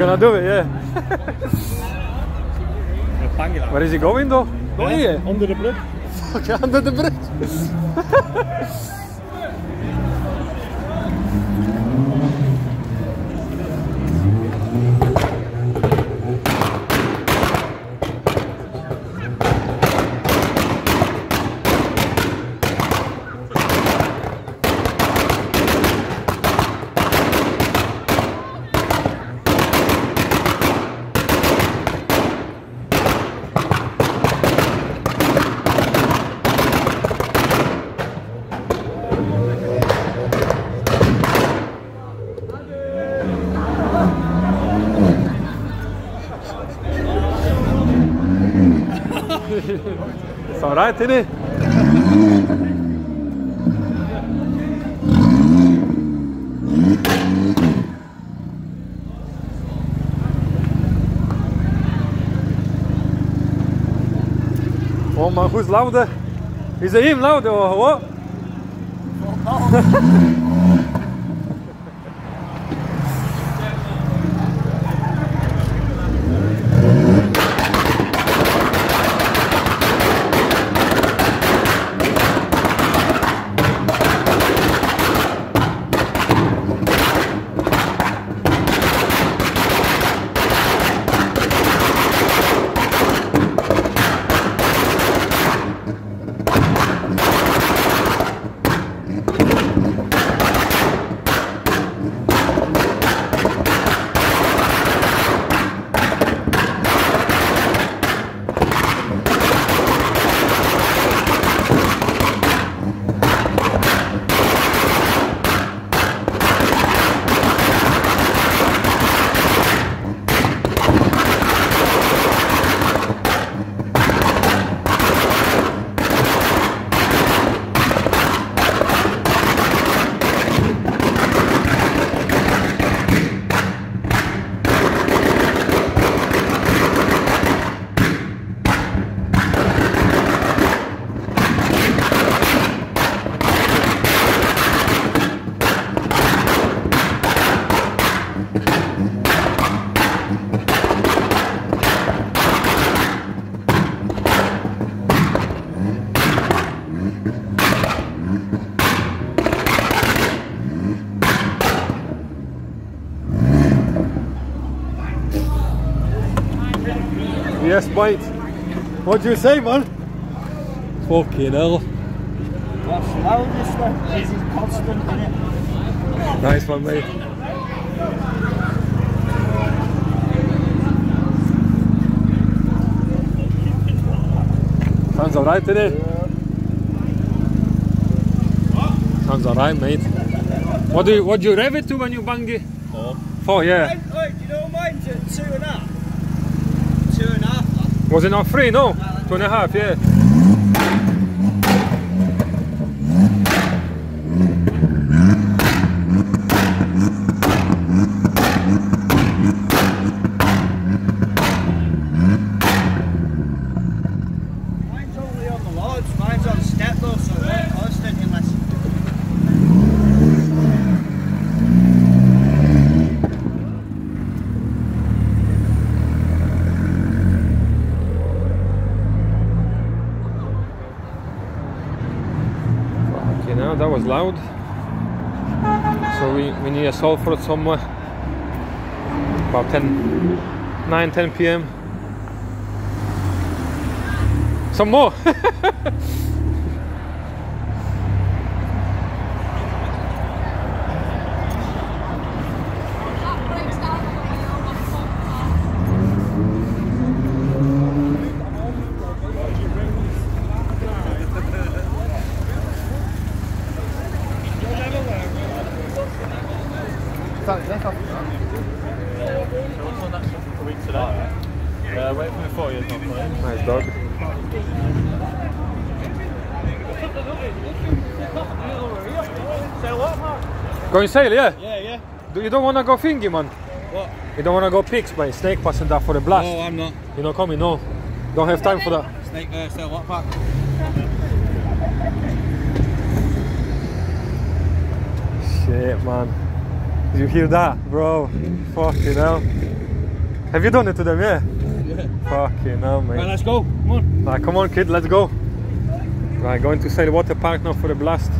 gonna do it, yeah. Bang it out. Where is he going though? Go here. Under the bridge. Okay, under the bridge. It's alright, isn't it? Oh man, who's louder? Is it him louder or what? Oh, Yes, mate. What do you say, man? Fucking hell. What's loudest though? Is it constant in it? Nice one, mate. Sounds alright, did it? Sounds alright, mate. What do you what do you rev it to when you bang it? Four. Four, yeah. Mine, wait, do you know mine's at two and a half? Two and a half, lad. Was it not three? No, two and a half, yeah. Mine's only on the loads, mine's on step though, so it won't constant unless... Okay, now that was loud. So we, we need a Salford somewhere. About 10, 9, 10 p.m. Some more. Yeah, wait for the four years not playing. nice dog. So? Going Sale, yeah? Yeah, yeah. Do you don't wanna go thingy, man? What? You don't wanna go pigs, by snake pass and that for the blast. No, I'm not. You're not coming, no. Don't have time for that. Snake, uh, so what, Pack? Shit, man. Did you hear that, bro? Fucking hell. Have you done it to them? Yeah. Yeah. Fucking hell, Right, let's go. Come on. Right, come on, kid. Let's go. Right, going to Sale Water Park now for the blast.